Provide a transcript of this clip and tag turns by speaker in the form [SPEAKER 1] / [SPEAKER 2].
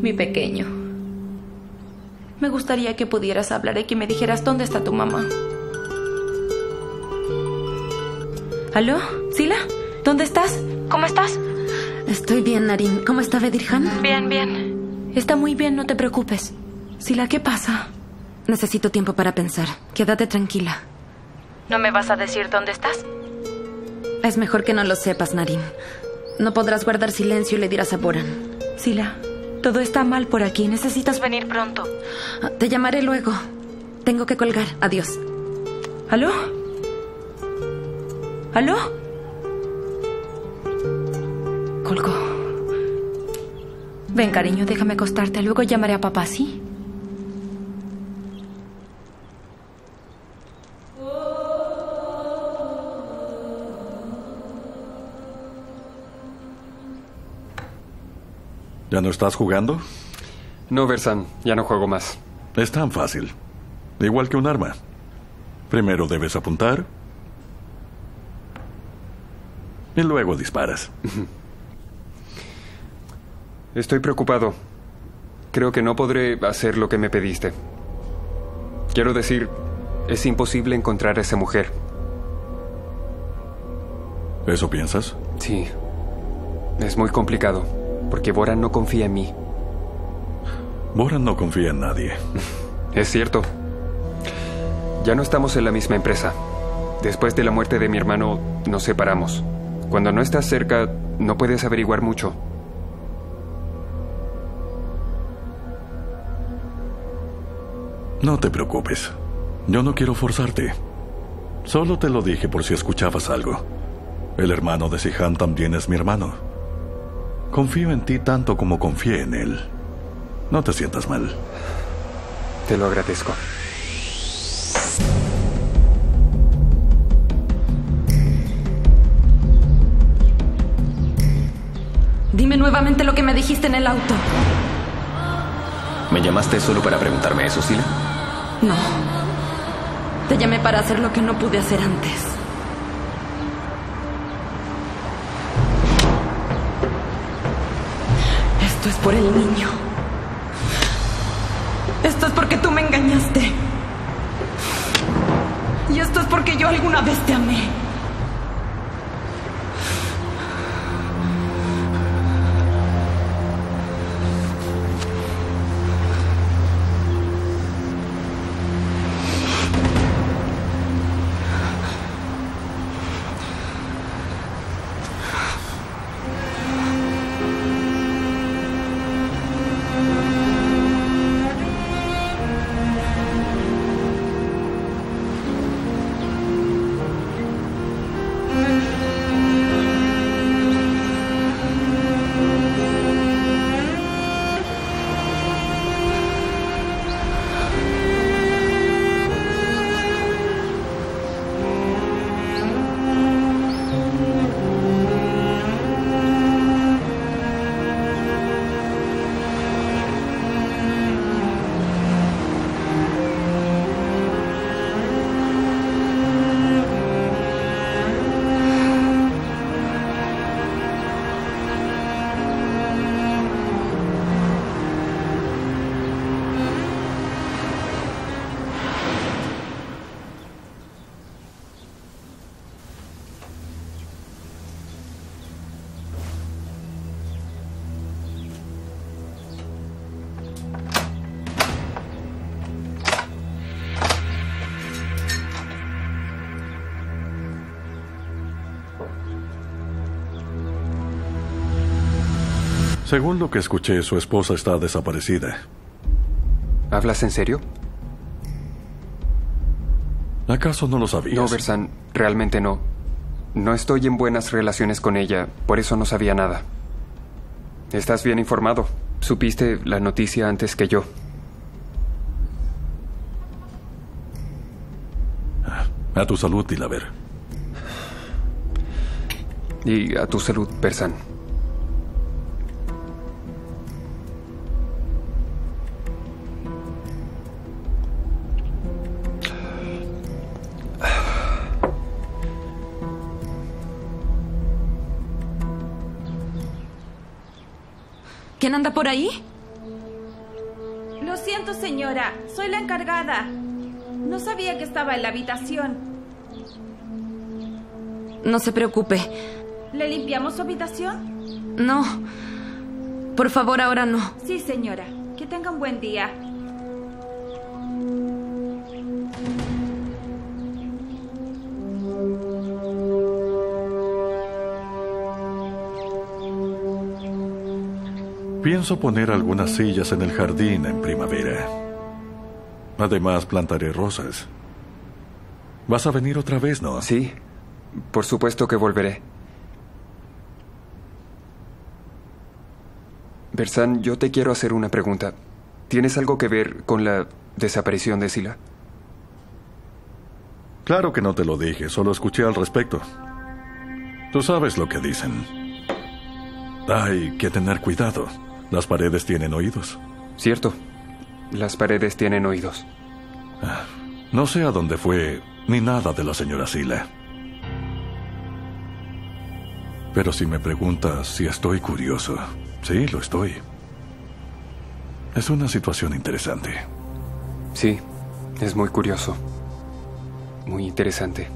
[SPEAKER 1] Mi pequeño. Me gustaría que pudieras hablar y que me dijeras dónde está tu mamá. ¿Aló? ¿Sila? ¿Dónde estás? ¿Cómo estás?
[SPEAKER 2] Estoy bien, Narin. ¿Cómo está Bedirhan?
[SPEAKER 1] Bien, bien. Está muy bien, no te preocupes. Sila, ¿qué pasa?
[SPEAKER 2] Necesito tiempo para pensar. Quédate tranquila.
[SPEAKER 1] ¿No me vas a decir dónde estás?
[SPEAKER 2] Es mejor que no lo sepas, Narin. No podrás guardar silencio y le dirás a Boran.
[SPEAKER 1] Sila, todo está mal por aquí. Necesitas venir pronto.
[SPEAKER 2] Te llamaré luego. Tengo que colgar. Adiós.
[SPEAKER 1] ¿Aló? ¿Aló? Colgó. Ven, cariño, déjame acostarte. Luego llamaré a papá, ¿sí?
[SPEAKER 3] ¿Ya no estás jugando?
[SPEAKER 4] No, Versan, ya no juego más.
[SPEAKER 3] Es tan fácil. Igual que un arma. Primero debes apuntar. Y luego disparas.
[SPEAKER 4] Estoy preocupado. Creo que no podré hacer lo que me pediste. Quiero decir, es imposible encontrar a esa mujer.
[SPEAKER 3] ¿Eso piensas?
[SPEAKER 4] Sí. Es muy complicado, porque Boran no confía en mí.
[SPEAKER 3] Boran no confía en nadie.
[SPEAKER 4] Es cierto. Ya no estamos en la misma empresa. Después de la muerte de mi hermano, nos separamos. Cuando no estás cerca, no puedes averiguar mucho.
[SPEAKER 3] No te preocupes. Yo no quiero forzarte. Solo te lo dije por si escuchabas algo. El hermano de Sihan también es mi hermano. Confío en ti tanto como confié en él. No te sientas mal.
[SPEAKER 4] Te lo agradezco.
[SPEAKER 2] Dime nuevamente lo que me dijiste en el auto.
[SPEAKER 5] ¿Me llamaste solo para preguntarme eso, Sila?
[SPEAKER 2] No. Te llamé para hacer lo que no pude hacer antes. Esto es por el niño. Esto es porque tú me engañaste. Y esto es porque yo alguna vez te amé.
[SPEAKER 3] Según lo que escuché, su esposa está desaparecida.
[SPEAKER 4] ¿Hablas en serio?
[SPEAKER 3] ¿Acaso no lo sabías?
[SPEAKER 4] No, Versan, realmente no. No estoy en buenas relaciones con ella, por eso no sabía nada. Estás bien informado. Supiste la noticia antes que yo.
[SPEAKER 3] A tu salud, Dilaver.
[SPEAKER 4] Y a tu salud, Versan.
[SPEAKER 2] ¿Quién anda por ahí?
[SPEAKER 6] Lo siento, señora. Soy la encargada. No sabía que estaba en la habitación.
[SPEAKER 2] No se preocupe.
[SPEAKER 6] ¿Le limpiamos su habitación?
[SPEAKER 2] No. Por favor, ahora no.
[SPEAKER 6] Sí, señora. Que tenga un buen día.
[SPEAKER 3] Pienso poner algunas sillas en el jardín en primavera. Además, plantaré rosas. ¿Vas a venir otra vez, no?
[SPEAKER 4] Sí, por supuesto que volveré. Bersan, yo te quiero hacer una pregunta. ¿Tienes algo que ver con la desaparición de Sila?
[SPEAKER 3] Claro que no te lo dije, solo escuché al respecto. Tú sabes lo que dicen. Hay que tener cuidado. Las paredes tienen oídos.
[SPEAKER 4] Cierto. Las paredes tienen oídos.
[SPEAKER 3] No sé a dónde fue ni nada de la señora Sila. Pero si me preguntas si estoy curioso, sí, lo estoy. Es una situación interesante.
[SPEAKER 4] Sí, es muy curioso. Muy interesante.